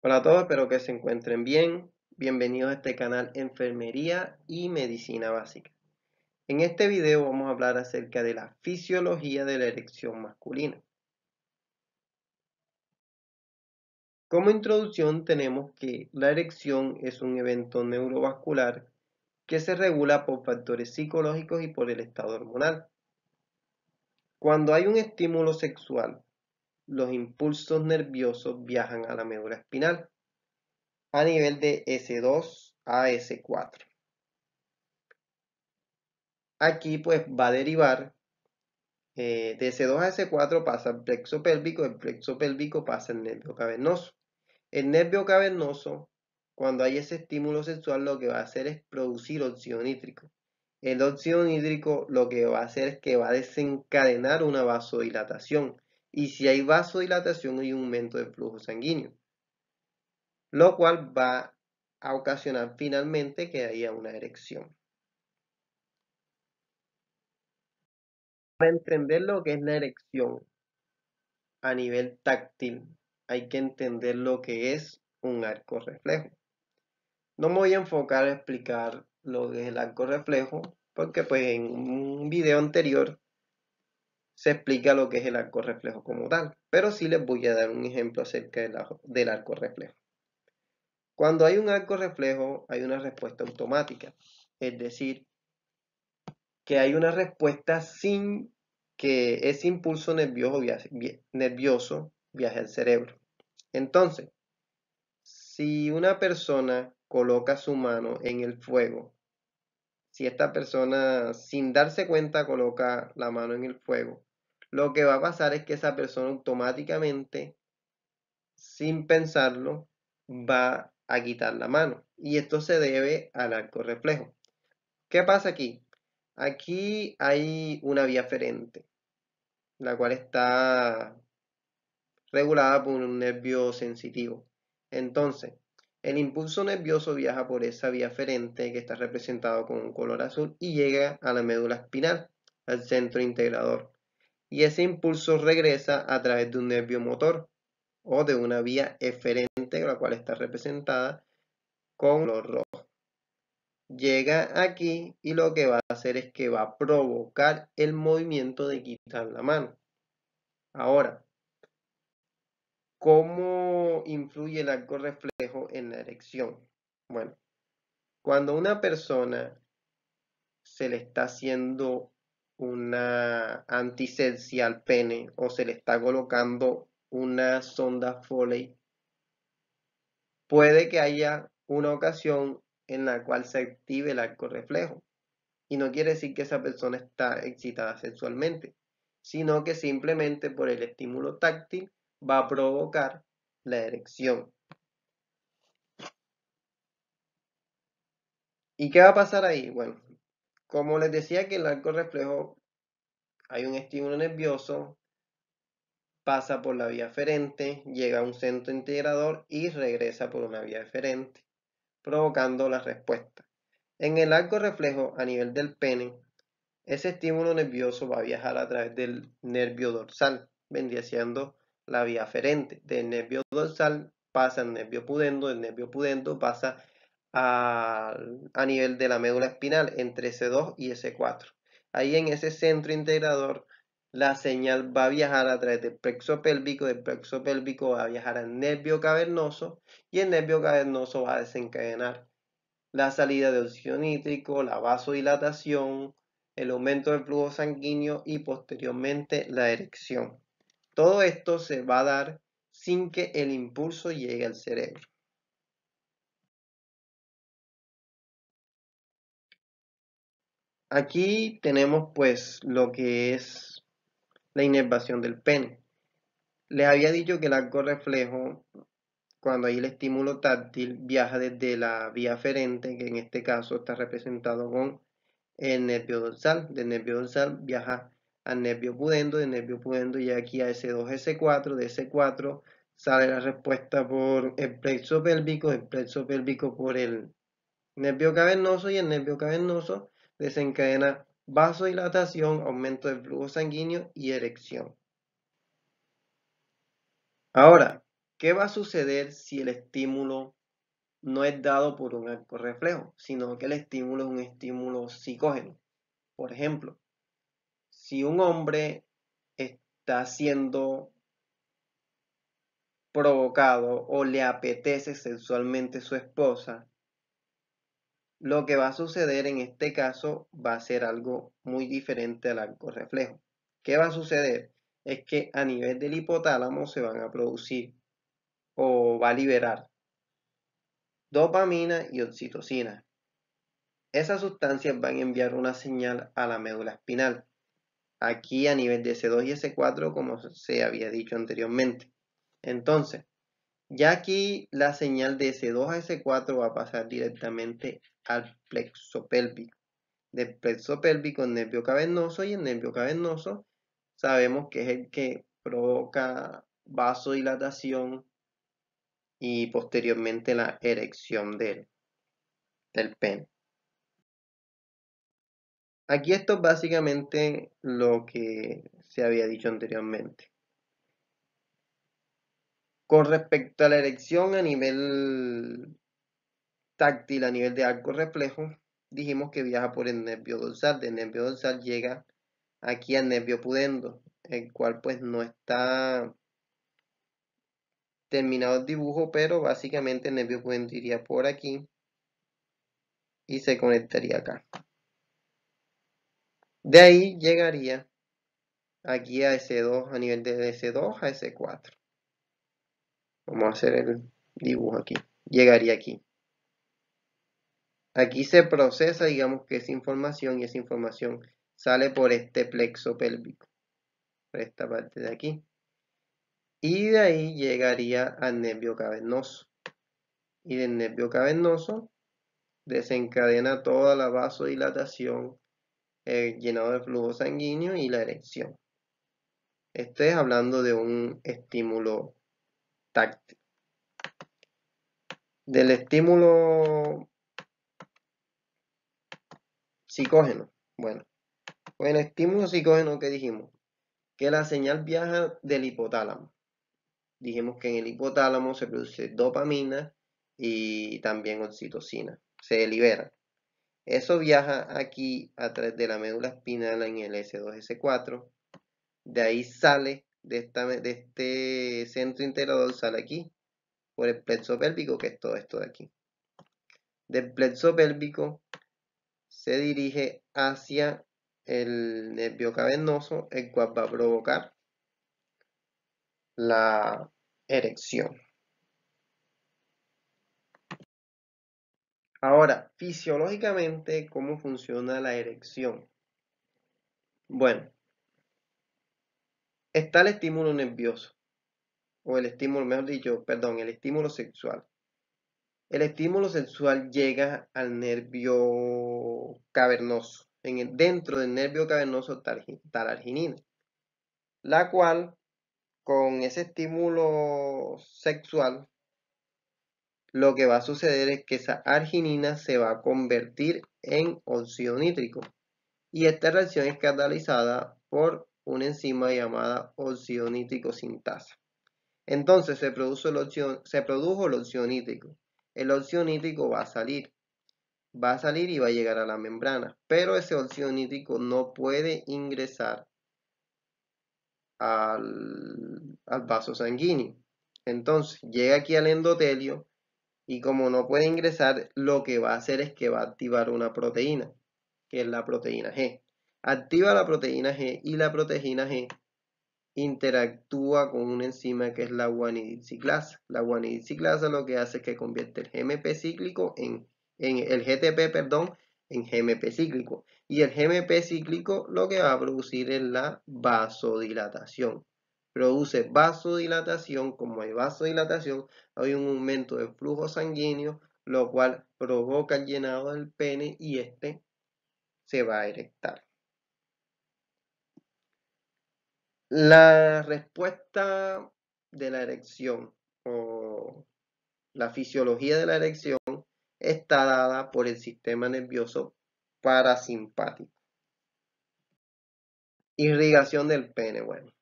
Hola a todos, espero que se encuentren bien. Bienvenidos a este canal Enfermería y Medicina Básica. En este video vamos a hablar acerca de la fisiología de la erección masculina. Como introducción tenemos que la erección es un evento neurovascular que se regula por factores psicológicos y por el estado hormonal. Cuando hay un estímulo sexual los impulsos nerviosos viajan a la médula espinal a nivel de S2 a S4. Aquí pues va a derivar eh, de S2 a S4 pasa el plexo pélvico, el plexo pélvico pasa el nervio cavernoso. El nervio cavernoso, cuando hay ese estímulo sexual, lo que va a hacer es producir óxido nítrico. El óxido nítrico lo que va a hacer es que va a desencadenar una vasodilatación y si hay vasodilatación hay un aumento de flujo sanguíneo, lo cual va a ocasionar finalmente que haya una erección. Para entender lo que es la erección a nivel táctil, hay que entender lo que es un arco reflejo. No me voy a enfocar a explicar lo que es el arco reflejo, porque pues en un video anterior se explica lo que es el arco reflejo como tal, pero sí les voy a dar un ejemplo acerca del arco reflejo. Cuando hay un arco reflejo hay una respuesta automática, es decir, que hay una respuesta sin que ese impulso nervioso viaje, nervioso viaje al cerebro. Entonces, si una persona coloca su mano en el fuego, si esta persona sin darse cuenta coloca la mano en el fuego, lo que va a pasar es que esa persona automáticamente, sin pensarlo, va a quitar la mano. Y esto se debe al arco reflejo. ¿Qué pasa aquí? Aquí hay una vía aferente, la cual está regulada por un nervio sensitivo. Entonces, el impulso nervioso viaja por esa vía aferente que está representado con un color azul y llega a la médula espinal, al centro integrador y ese impulso regresa a través de un nervio motor o de una vía eferente, la cual está representada con color rojo. Llega aquí y lo que va a hacer es que va a provocar el movimiento de quitar la mano. Ahora, ¿cómo influye el arco reflejo en la erección? Bueno, cuando una persona se le está haciendo una anticencia al pene o se le está colocando una sonda Foley, puede que haya una ocasión en la cual se active el arco reflejo. Y no quiere decir que esa persona está excitada sexualmente, sino que simplemente por el estímulo táctil va a provocar la erección. ¿Y qué va a pasar ahí? Bueno, como les decía que el arco reflejo hay un estímulo nervioso, pasa por la vía aferente, llega a un centro integrador y regresa por una vía eferente, provocando la respuesta. En el arco reflejo a nivel del pene, ese estímulo nervioso va a viajar a través del nervio dorsal, vendría siendo la vía aferente. Del nervio dorsal pasa al nervio pudendo, del nervio pudendo pasa a, nivel de la médula espinal entre S2 y S4. Ahí en ese centro integrador la señal va a viajar a través del plexo pélvico, del plexo pélvico va a viajar al nervio cavernoso y el nervio cavernoso va a desencadenar la salida de oxígeno nítrico, la vasodilatación, el aumento del flujo sanguíneo y posteriormente la erección. Todo esto se va a dar sin que el impulso llegue al cerebro. Aquí tenemos pues lo que es la inervación del pene. Les había dicho que el arco reflejo, cuando hay el estímulo táctil, viaja desde la vía aferente, que en este caso está representado con el nervio dorsal. Del nervio dorsal viaja al nervio pudendo, del nervio pudendo y aquí a S2, S4, de S4 sale la respuesta por el plexo pélvico, el plexo pélvico por el nervio cavernoso y el nervio cavernoso desencadena vasodilatación, aumento del flujo sanguíneo y erección. Ahora, ¿Qué va a suceder si el estímulo no es dado por un arco reflejo, sino que el estímulo es un estímulo psicógeno? Por ejemplo, si un hombre está siendo provocado o le apetece sexualmente su esposa, lo que va a suceder en este caso va a ser algo muy diferente al arco reflejo. ¿Qué va a suceder? Es que a nivel del hipotálamo se van a producir o va a liberar dopamina y oxitocina. Esas sustancias van a enviar una señal a la médula espinal, aquí a nivel de S2 y S4 como se había dicho anteriormente. Entonces, ya aquí la señal de S2 a S4 va a pasar directamente al plexo pélvico. Del plexo pélvico el nervio cavernoso y el nervio cavernoso sabemos que es el que provoca vasodilatación y posteriormente la erección del, del pene. Aquí esto es básicamente lo que se había dicho anteriormente. Con respecto a la erección a nivel táctil, a nivel de arco reflejo, dijimos que viaja por el nervio dorsal. Del nervio dorsal llega aquí al nervio pudendo, el cual pues no está terminado el dibujo, pero básicamente el nervio pudendo iría por aquí y se conectaría acá. De ahí llegaría aquí a S2, a nivel de S2 a S4. Vamos a hacer el dibujo aquí. Llegaría aquí. Aquí se procesa, digamos que esa información y esa información sale por este plexo pélvico. Por esta parte de aquí. Y de ahí llegaría al nervio cavernoso. Y del nervio cavernoso desencadena toda la vasodilatación, el llenado de flujo sanguíneo y la erección. Esto es hablando de un estímulo Del estímulo psicógeno. Bueno, con el estímulo psicógeno que dijimos, que la señal viaja del hipotálamo. Dijimos que en el hipotálamo se produce dopamina y también oxitocina. Se libera. Eso viaja aquí a través de la médula espinal en el S2-S4. De ahí sale de, este centro integrador sale aquí por el plexo pélvico, que es todo esto de aquí. Del plexo pélvico se dirige hacia el nervio cavernoso, el cual va a provocar la erección. Ahora, fisiológicamente, ¿cómo funciona la erección? Bueno, está el estímulo nervioso, o el estímulo, mejor dicho, perdón, el estímulo sexual. El estímulo sexual llega al nervio cavernoso. En el, dentro del nervio cavernoso está la arginina, la cual con ese estímulo sexual lo que va a suceder es que esa arginina se va a convertir en óxido nítrico y esta reacción es catalizada por una enzima llamada óxido nítrico sintasa. Entonces se, el se produjo el óxido nítrico. El óxido nítrico va a salir. Va a salir y va a llegar a la membrana. Pero ese óxido nítrico no puede ingresar al, al vaso sanguíneo. Entonces llega aquí al endotelio y como no puede ingresar, lo que va a hacer es que va a activar una proteína, que es la proteína G. Activa la proteína G y la proteína G interactúa con una enzima que es la guanidilciclasa. La guanidilciclasa lo que hace es que convierte el GMP cíclico en, el GTP, perdón, en GMP cíclico. Y el GMP cíclico lo que va a producir es la vasodilatación. Produce vasodilatación, como hay vasodilatación, hay un aumento del flujo sanguíneo, lo cual provoca el llenado del pene y este se va a erectar. La respuesta de la erección o la fisiología de la erección está dada por el sistema nervioso parasimpático. Irrigación del pene, bueno.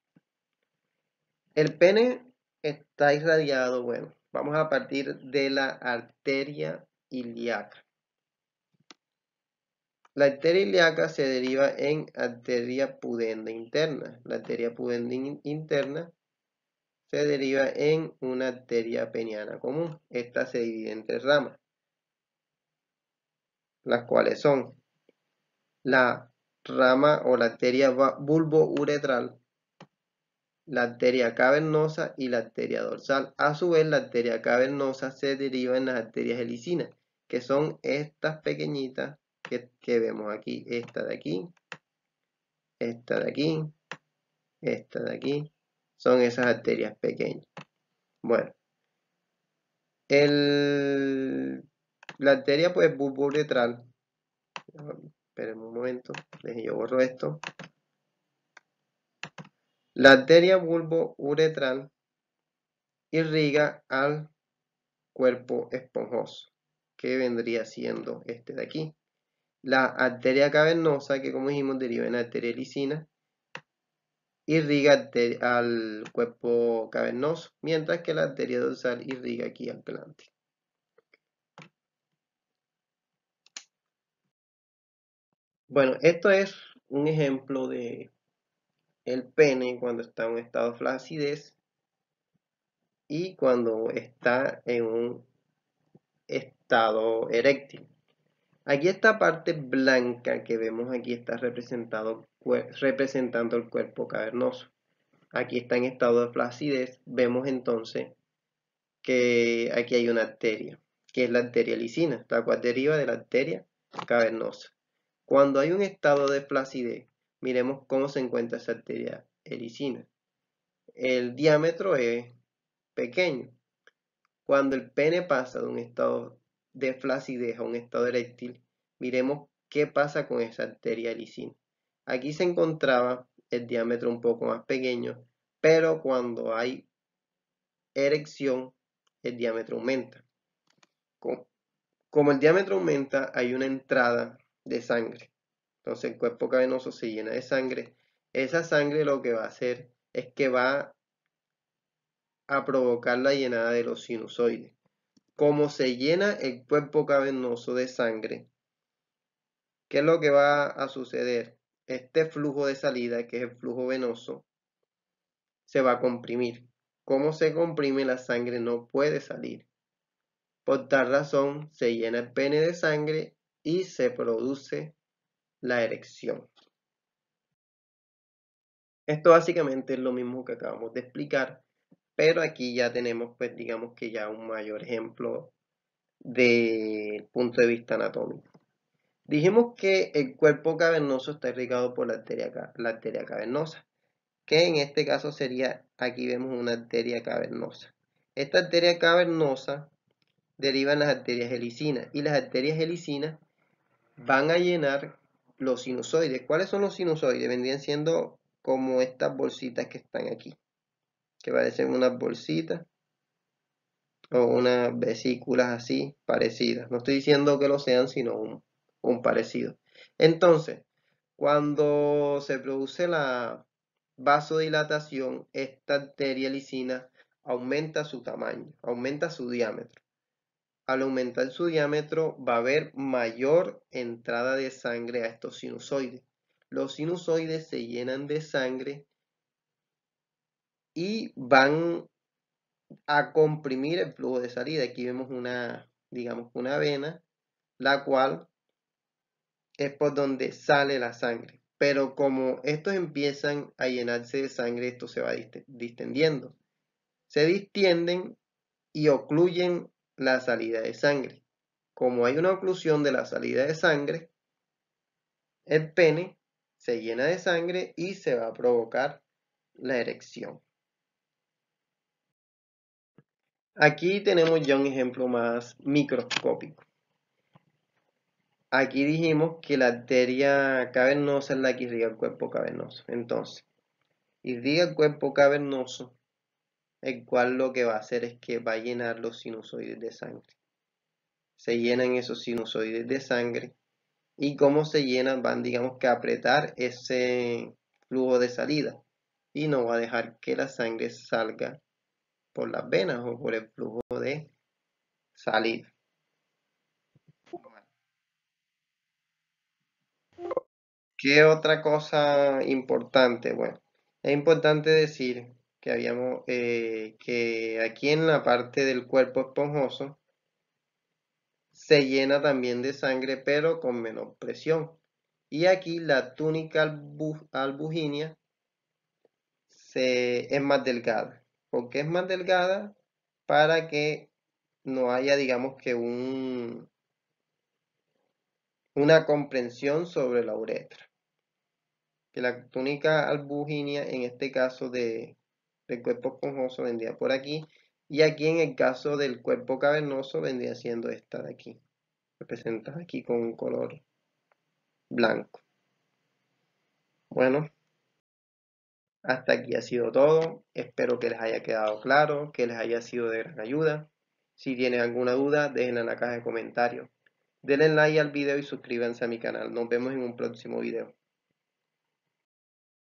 El pene está irradiado, bueno, vamos a partir de la arteria ilíaca. La arteria ilíaca se deriva en arteria pudenda interna. La arteria pudenda interna se deriva en una arteria peniana común. Esta se divide en tres ramas, las cuales son la rama o la arteria bulbo-uretral, la arteria cavernosa y la arteria dorsal. A su vez, la arteria cavernosa se deriva en las arterias helicinas, que son estas pequeñitas que, vemos aquí, esta de aquí, esta de aquí, esta de aquí, son esas arterias pequeñas. Bueno, el, la arteria pues bulbo-uretral, esperen un momento, yo borro esto. La arteria bulbo-uretral irriga al cuerpo esponjoso, que vendría siendo este de aquí. La arteria cavernosa, que como dijimos deriva en arteria lisina, irriga al cuerpo cavernoso, mientras que la arteria dorsal irriga aquí al glande. Bueno, esto es un ejemplo de el pene cuando está en un estado de flacidez y cuando está en un estado eréctil. Aquí esta parte blanca que vemos aquí está representado, representando el cuerpo cavernoso. Aquí está en estado de flacidez. Vemos entonces que aquí hay una arteria, que es la arteria lisina, la cual deriva de la arteria cavernosa. Cuando hay un estado de flacidez, miremos cómo se encuentra esa arteria lisina. El diámetro es pequeño. Cuando el pene pasa de un estado de flacidez a un estado eréctil, miremos qué pasa con esa arteria lisina. Aquí se encontraba el diámetro un poco más pequeño, pero cuando hay erección, el diámetro aumenta. Como el diámetro aumenta, hay una entrada de sangre. Entonces el cuerpo cavernoso se llena de sangre. Esa sangre lo que va a hacer es que va a provocar la llenada de los sinusoides. Como se llena el cuerpo cavernoso de sangre, ¿qué es lo que va a suceder? Este flujo de salida, que es el flujo venoso, se va a comprimir. Como se comprime, la sangre no puede salir. Por tal razón, se llena el pene de sangre y se produce la erección. Esto básicamente es lo mismo que acabamos de explicar, pero aquí ya tenemos, pues digamos que ya un mayor ejemplo del punto de vista anatómico. Dijimos que el cuerpo cavernoso está irrigado por la arteria, cavernosa, que en este caso sería, aquí vemos una arteria cavernosa. Esta arteria cavernosa deriva en las arterias helicinas y las arterias helicinas van a llenar los sinusoides. ¿Cuáles son los sinusoides? Vendrían siendo como estas bolsitas que están aquí que parecen unas bolsitas o unas vesículas así parecidas. No estoy diciendo que lo sean, sino un, parecido. Entonces, cuando se produce la vasodilatación, esta arteria lisina aumenta su tamaño, aumenta su diámetro. Al aumentar su diámetro va a haber mayor entrada de sangre a estos sinusoides. Los sinusoides se llenan de sangre y van a comprimir el flujo de salida. Aquí vemos una, digamos, una vena, la cual es por donde sale la sangre. Pero como estos empiezan a llenarse de sangre, esto se va distendiendo. Se distienden y ocluyen la salida de sangre. Como hay una oclusión de la salida de sangre, el pene se llena de sangre y se va a provocar la erección. Aquí tenemos ya un ejemplo más microscópico. Aquí dijimos que la arteria cavernosa es la que irriga el cuerpo cavernoso. Entonces, irriga el cuerpo cavernoso, el cual lo que va a hacer es que va a llenar los sinusoides de sangre. Se llenan esos sinusoides de sangre y como se llenan van, digamos que a apretar ese flujo de salida y no va a dejar que la sangre salga por las venas o por el flujo de saliva. ¿Qué otra cosa importante? Bueno, es importante decir que habíamos eh, que aquí en la parte del cuerpo esponjoso se llena también de sangre, pero con menor presión. Y aquí la túnica albuginia se, es más delgada. ¿Por qué es más delgada? Para que no haya, digamos que un, una comprensión sobre la uretra. Que la túnica albuginia, en este caso de, del cuerpo esponjoso, vendría por aquí. Y aquí en el caso del cuerpo cavernoso vendría siendo esta de aquí, representada aquí con un color blanco. Bueno, hasta aquí ha sido todo. Espero que les haya quedado claro, que les haya sido de gran ayuda. Si tienen alguna duda, déjenla en la caja de comentarios. Denle like al video y suscríbanse a mi canal. Nos vemos en un próximo video.